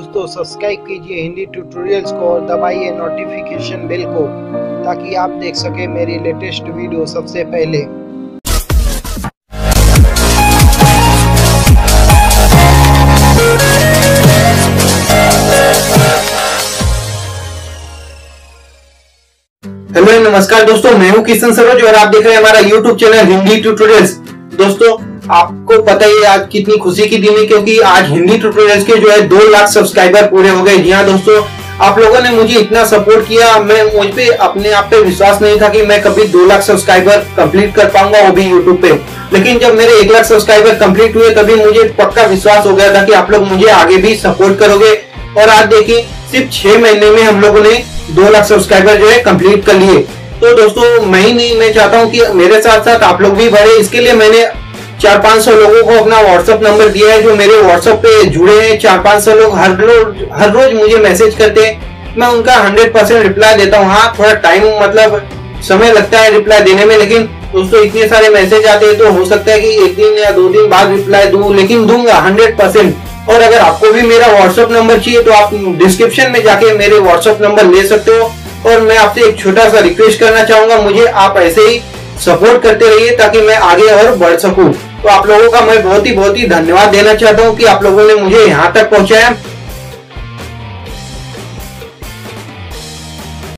दोस्तों सब्सक्राइब कीजिए हिंदी ट्यूटोरियल्स को और दबाइए नोटिफिकेशन बेल को ताकि आप देख सके मेरी लेटेस्ट वीडियो सबसे पहले। हेलो, नमस्कार दोस्तों, मैं हूँ किशन सरोज और आप देख रहे हैं हमारा यूट्यूब चैनल हिंदी ट्यूटोरियल्स दोस्तों आपको पता ही आज कितनी खुशी की दिन है, क्योंकि आज हिंदी ट्यूटोरियल्स के जो है दो लाख सब्सक्राइबर पूरे हो गए। जी हाँ दोस्तों, आप लोगों ने मुझे इतना सपोर्ट किया, मैं मुझ पे अपने आप पे विश्वास नहीं था कि मैं कभी दो लाख सब्सक्राइबर कंप्लीट कर पाऊँगा वो भी यूट्यूब पे। लेकिन जब मेरे एक लाख सब्सक्राइबर कंप्लीट हुए, तभी मुझे पक्का विश्वास हो गया था कि आप लोग मुझे आगे भी सपोर्ट करोगे। और आज देखिए, सिर्फ़ छह महीने में हम लोगों ने दो लाख सब्सक्राइबर जो है कंप्लीट कर लिए। तो दोस्तों, मैं ही नहीं, मैं चाहता हूँ कि मेरे साथ साथ आप लोग भी बढ़े। इसके लिए मैंने चार पाँच सौ लोगों को अपना व्हाट्सअप नंबर दिया है, जो मेरे व्हाट्सअप पे जुड़े हैं। चार पाँच सौ लोग हर रोज हर रोज मुझे मैसेज करते हैं। मैं उनका हंड्रेड परसेंट रिप्लाई देता हूँ। हाँ थोड़ा टाइम मतलब समय लगता है रिप्लाई देने में, लेकिन दोस्तों इतने सारे मैसेज आते हैं तो हो सकता है कि एक दिन या दो दिन बाद रिप्लाई दूँ, लेकिन दूँगा हंड्रेड परसेंट और अगर आपको भी मेरा व्हाट्सअप नंबर चाहिए तो आप डिस्क्रिप्शन में जाके मेरे व्हाट्सअप नंबर ले सकते हो। और मैं आपसे एक छोटा सा रिक्वेस्ट करना चाहूँगा, मुझे आप ऐसे ही सपोर्ट करते रहिए, ताकि मैं आगे और बढ़ सकूँ। तो आप लोगों का मैं बहुत ही बहुत ही धन्यवाद देना चाहता हूँ कि आप लोगों ने मुझे यहाँ तक पहुँचाया।